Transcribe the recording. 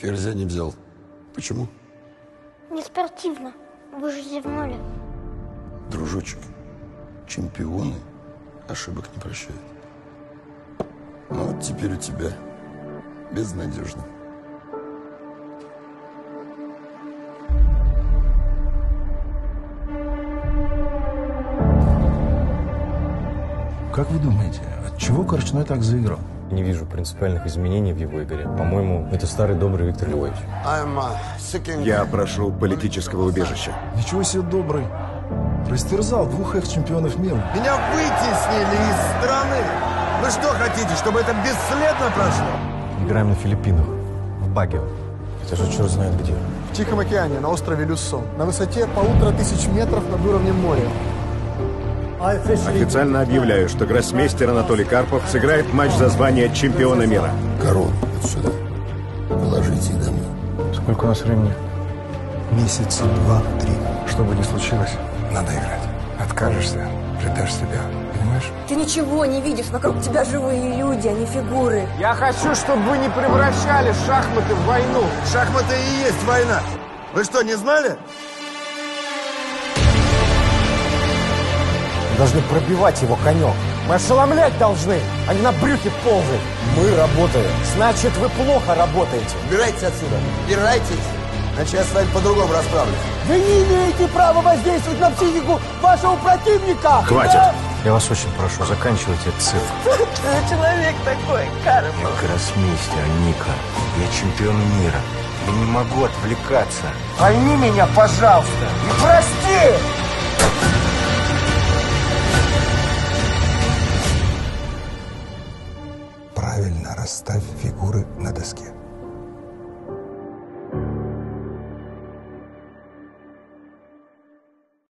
Ферзя не взял. Почему? Не спортивно. Вы же зевнули. Дружочек, чемпионы ошибок не прощают. Ну вот теперь у тебя безнадежно. Как вы думаете, от чего Корчной так заиграл? Не вижу принципиальных изменений в его игре. По-моему, это старый добрый Виктор Львович. Я прошу политического убежища. Ничего себе добрый. Растерзал двух экс-чемпионов мира. Меня вытеснили из страны. Вы что хотите, чтобы это бесследно прошло? Играем на Филиппинах, в Багио. Это же черт знает где. В Тихом океане, на острове Люсон, на высоте полутора тысяч метров над уровнем моря. Официально объявляю, что гроссмейстер Анатолий Карпов сыграет матч за звание чемпиона мира. Корону вот сюда. Положите домой. Сколько у нас времени? Месяца два-три. Что бы ни случилось, Надо играть. Откажешься, предашь себя. Понимаешь? Ты ничего не видишь, вокруг тебя живые люди, а не фигуры. Я хочу, чтобы вы не превращали шахматы в войну. Шахматы и есть война. Вы что, не знали? Должны пробивать его конек. Мы ошеломлять должны, а не на брюхе ползать. Мы работаем. Значит, вы плохо работаете. Убирайтесь отсюда. Убирайтесь. Иначе я с вами по-другому расправлюсь. Вы не имеете права воздействовать на психику вашего противника. Хватит. Я вас очень прошу, заканчивайте этот цирк. Человек такой, Карл. Я гроссмейстер, Ника. Я чемпион мира. Я не могу отвлекаться. Пойми меня, пожалуйста, и прости! Расставь фигуры на доске.